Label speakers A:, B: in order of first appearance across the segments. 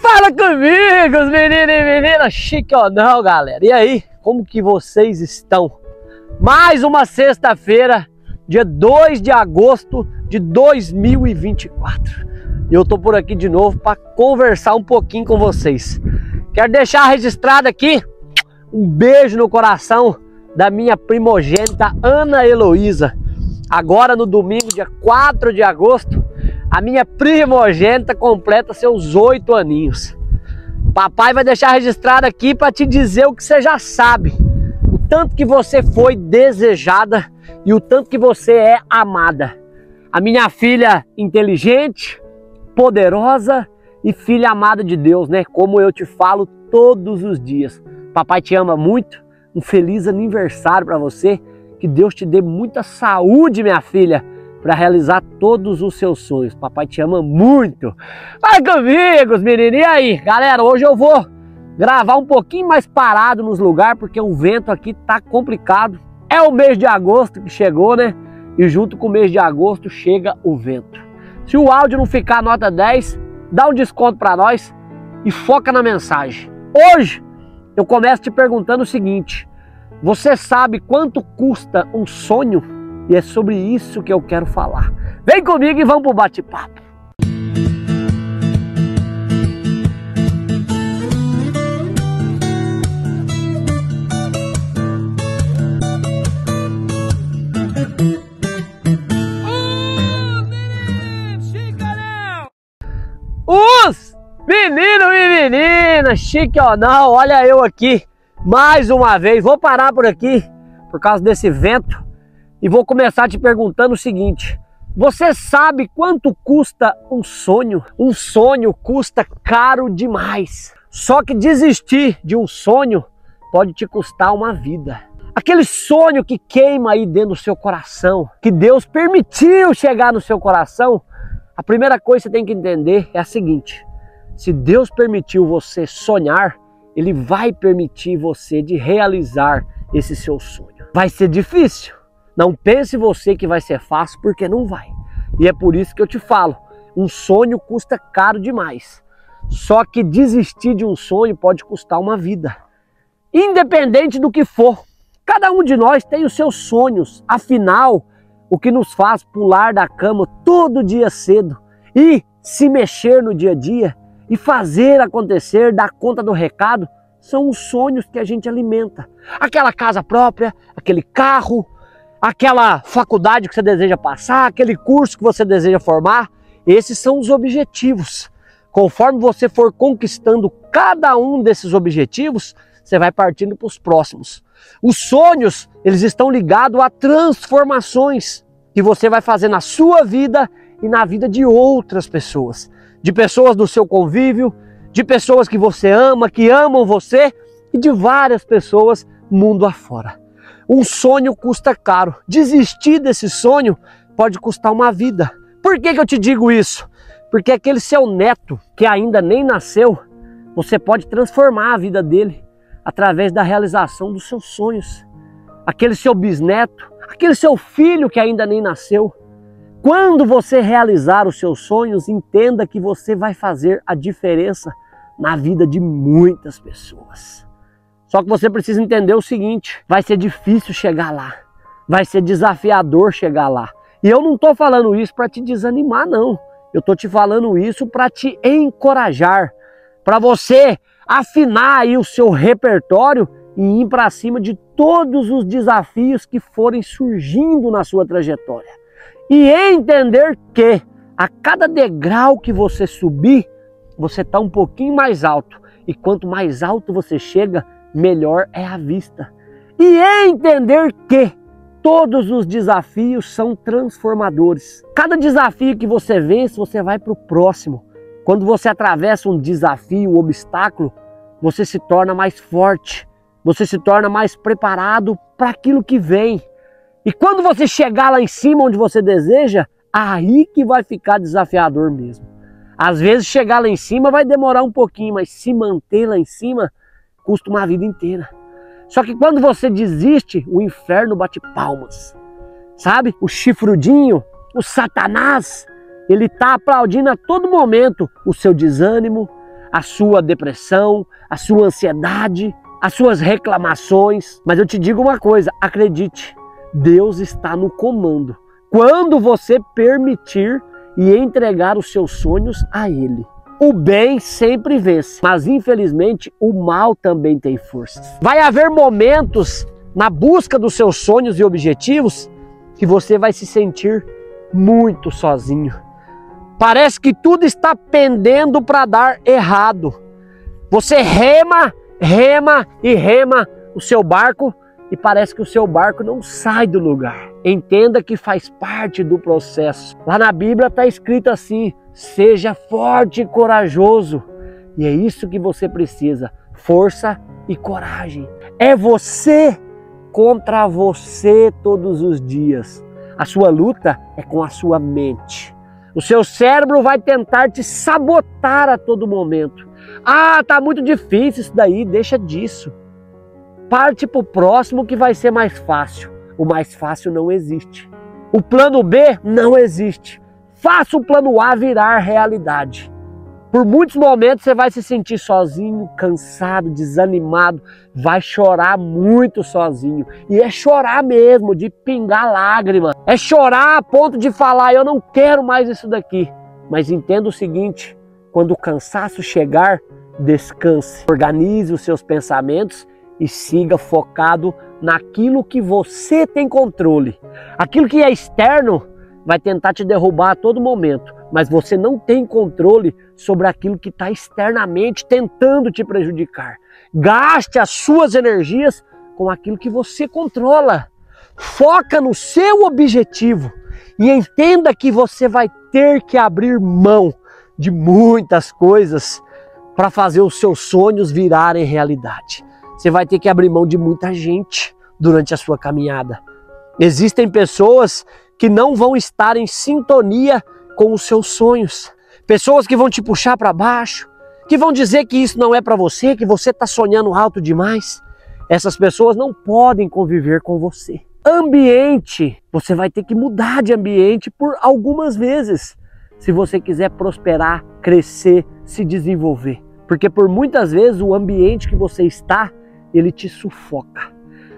A: Fala comigo, meninos e meninas, chique ou não, galera? E aí, como que vocês estão? Mais uma sexta-feira, dia 2 de agosto de 2024. E eu tô por aqui de novo para conversar um pouquinho com vocês. Quero deixar registrado aqui um beijo no coração da minha primogênita Ana Heloísa. Agora no domingo, dia 4 de agosto, a minha primogênita completa seus oito aninhos. Papai vai deixar registrado aqui para te dizer o que você já sabe. O tanto que você foi desejada e o tanto que você é amada. A minha filha inteligente, poderosa e filha amada de Deus, né? Como eu te falo todos os dias. Papai te ama muito. Um feliz aniversário para você. Que Deus te dê muita saúde, minha filha para realizar todos os seus sonhos. Papai te ama muito. Vai comigo, meninos. E aí, galera, hoje eu vou gravar um pouquinho mais parado nos lugares, porque o vento aqui tá complicado. É o mês de agosto que chegou, né? E junto com o mês de agosto chega o vento. Se o áudio não ficar nota 10, dá um desconto para nós e foca na mensagem. Hoje eu começo te perguntando o seguinte: você sabe quanto custa um sonho? E é sobre isso que eu quero falar. Vem comigo e vamos pro bate-papo. Os meninos e meninas, chique ou não, olha eu aqui mais uma vez. Vou parar por aqui por causa desse vento e vou começar te perguntando o seguinte: você sabe quanto custa um sonho? Um sonho custa caro demais. Só que desistir de um sonho pode te custar uma vida. Aquele sonho que queima aí dentro do seu coração, que Deus permitiu chegar no seu coração, a primeira coisa que você tem que entender é a seguinte: se Deus permitiu você sonhar, Ele vai permitir você de realizar esse seu sonho. Vai ser difícil. Não pense você que vai ser fácil, porque não vai. E é por isso que eu te falo: um sonho custa caro demais. Só que desistir de um sonho pode custar uma vida. Independente do que for, cada um de nós tem os seus sonhos. Afinal, o que nos faz pular da cama todo dia cedo e se mexer no dia a dia e fazer acontecer, dar conta do recado, são os sonhos que a gente alimenta. Aquela casa própria, aquele carro, aquela faculdade que você deseja passar, aquele curso que você deseja formar. Esses são os objetivos. Conforme você for conquistando cada um desses objetivos, você vai partindo para os próximos. Os sonhos, eles estão ligados a transformações que você vai fazer na sua vida e na vida de outras pessoas. De pessoas do seu convívio, de pessoas que você ama, que amam você e de várias pessoas mundo afora. Um sonho custa caro. Desistir desse sonho pode custar uma vida. Por que, que eu te digo isso? Porque aquele seu neto que ainda nem nasceu, você pode transformar a vida dele através da realização dos seus sonhos. Aquele seu bisneto, aquele seu filho que ainda nem nasceu. Quando você realizar os seus sonhos, entenda que você vai fazer a diferença na vida de muitas pessoas. Só que você precisa entender o seguinte: vai ser difícil chegar lá, vai ser desafiador chegar lá. E eu não estou falando isso para te desanimar, não. Eu estou te falando isso para te encorajar, para você afinar aí o seu repertório e ir para cima de todos os desafios que forem surgindo na sua trajetória. E entender que a cada degrau que você subir, você está um pouquinho mais alto. E quanto mais alto você chega, melhor é a vista. E entender que todos os desafios são transformadores. Cada desafio que você vence, você vai para o próximo. Quando você atravessa um desafio, um obstáculo, você se torna mais forte, você se torna mais preparado para aquilo que vem. E quando você chegar lá em cima onde você deseja, aí que vai ficar desafiador mesmo. Às vezes chegar lá em cima vai demorar um pouquinho, mas se manter lá em cima custa uma vida inteira. Só que quando você desiste, o inferno bate palmas. Sabe? O chifrudinho, o satanás, ele está aplaudindo a todo momento o seu desânimo, a sua depressão, a sua ansiedade, as suas reclamações. Mas eu te digo uma coisa: acredite, Deus está no comando. Quando você permitir e entregar os seus sonhos a Ele. O bem sempre vence, mas infelizmente o mal também tem forças. Vai haver momentos na busca dos seus sonhos e objetivos que você vai se sentir muito sozinho. Parece que tudo está pendendo para dar errado. Você rema, rema e rema o seu barco e parece que o seu barco não sai do lugar. Entenda que faz parte do processo. Lá na Bíblia está escrito assim: seja forte e corajoso. E é isso que você precisa: força e coragem. É você contra você todos os dias. A sua luta é com a sua mente. O seu cérebro vai tentar te sabotar a todo momento. Ah, tá muito difícil isso daí, deixa disso. Parte para o próximo que vai ser mais fácil. O mais fácil não existe. O plano B não existe. Faça o plano A virar realidade. Por muitos momentos você vai se sentir sozinho, cansado, desanimado, vai chorar muito sozinho. E é chorar mesmo, de pingar lágrima. É chorar a ponto de falar: eu não quero mais isso daqui. Mas entenda o seguinte: quando o cansaço chegar, descanse, organize os seus pensamentos e siga focado naquilo que você tem controle. Aquilo que é externo vai tentar te derrubar a todo momento, mas você não tem controle sobre aquilo que está externamente tentando te prejudicar. Gaste as suas energias com aquilo que você controla. Foca no seu objetivo e entenda que você vai ter que abrir mão de muitas coisas para fazer os seus sonhos virarem realidade. Você vai ter que abrir mão de muita gente durante a sua caminhada. Existem pessoas que não vão estar em sintonia com os seus sonhos, pessoas que vão te puxar para baixo, que vão dizer que isso não é para você, que você está sonhando alto demais. Essas pessoas não podem conviver com você. Ambiente, você vai ter que mudar de ambiente por algumas vezes, se você quiser prosperar, crescer, se desenvolver. Porque por muitas vezes o ambiente que você está ele te sufoca.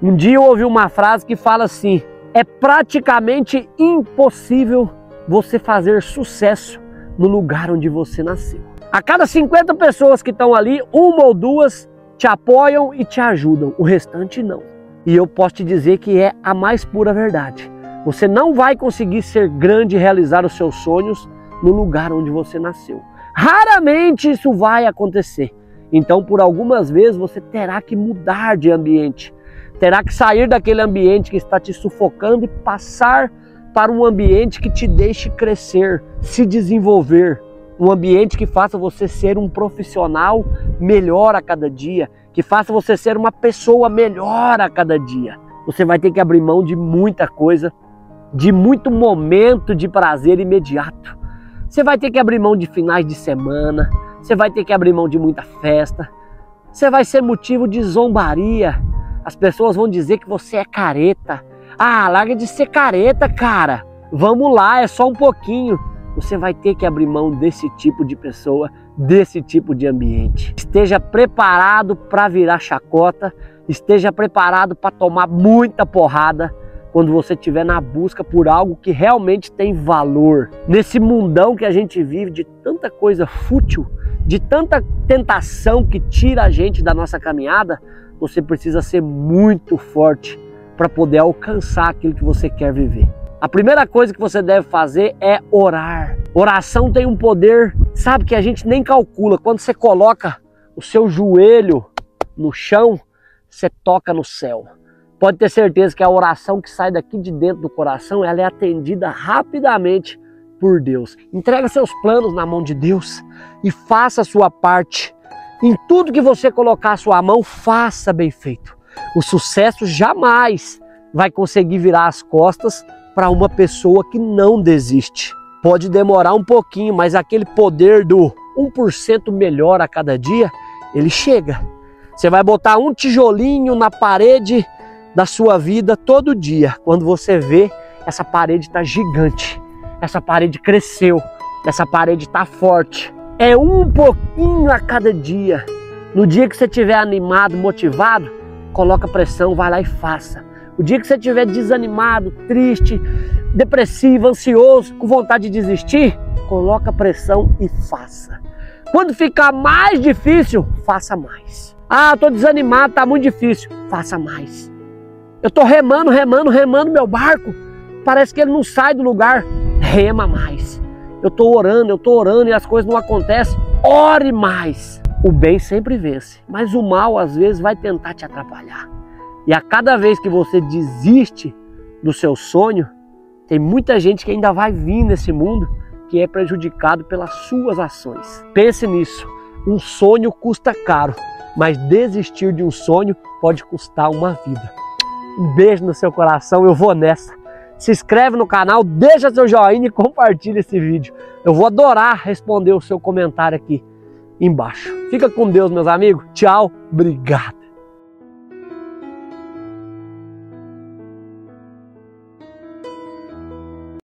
A: Um dia eu ouvi uma frase que fala assim: é praticamente impossível você fazer sucesso no lugar onde você nasceu. A cada 50 pessoas que estão ali, uma ou duas te apoiam e te ajudam, o restante não. E eu posso te dizer que é a mais pura verdade. Você não vai conseguir ser grande e realizar os seus sonhos no lugar onde você nasceu. Raramente isso vai acontecer. Então, por algumas vezes, você terá que mudar de ambiente, terá que sair daquele ambiente que está te sufocando e passar para um ambiente que te deixe crescer, se desenvolver, um ambiente que faça você ser um profissional melhor a cada dia, que faça você ser uma pessoa melhor a cada dia. Você vai ter que abrir mão de muita coisa, de muito momento de prazer imediato. Você vai ter que abrir mão de finais de semana, você vai ter que abrir mão de muita festa. Você vai ser motivo de zombaria. As pessoas vão dizer que você é careta. Ah, larga de ser careta, cara. Vamos lá, é só um pouquinho. Você vai ter que abrir mão desse tipo de pessoa, desse tipo de ambiente. Esteja preparado para virar chacota, esteja preparado para tomar muita porrada quando você estiver na busca por algo que realmente tem valor. Nesse mundão que a gente vive de tanta coisa fútil, de tanta tentação que tira a gente da nossa caminhada, você precisa ser muito forte para poder alcançar aquilo que você quer viver. A primeira coisa que você deve fazer é orar. Oração tem um poder, sabe, que a gente nem calcula. Quando você coloca o seu joelho no chão, você toca no céu. Pode ter certeza que a oração que sai daqui de dentro do coração, ela é atendida rapidamente por Deus. Entrega seus planos na mão de Deus e faça a sua parte. Em tudo que você colocar a sua mão, faça bem feito. O sucesso jamais vai conseguir virar as costas para uma pessoa que não desiste. Pode demorar um pouquinho, mas aquele poder do 1% melhor a cada dia, ele chega. Você vai botar um tijolinho na parede da sua vida todo dia. Quando você vê, essa parede está gigante essa parede cresceu, essa parede está forte. É um pouquinho a cada dia. No dia que você estiver animado, motivado, coloca pressão, vai lá e faça. O dia que você estiver desanimado, triste, depressivo, ansioso, com vontade de desistir, coloca pressão e faça. Quando ficar mais difícil, faça mais. Ah, estou desanimado, está muito difícil, faça mais. Eu estou remando, remando, remando meu barco, parece que ele não sai do lugar, rema mais. Eu estou orando, eu estou orando e as coisas não acontecem, ore mais. O bem sempre vence, mas o mal às vezes vai tentar te atrapalhar. E a cada vez que você desiste do seu sonho, tem muita gente que ainda vai vir nesse mundo que é prejudicado pelas suas ações. Pense nisso. Um sonho custa caro, mas desistir de um sonho pode custar uma vida. Um beijo no seu coração, eu vou nessa. Se inscreve no canal, deixa seu joinha e compartilha esse vídeo. Eu vou adorar responder o seu comentário aqui embaixo. Fica com Deus, meus amigos. Tchau, obrigado.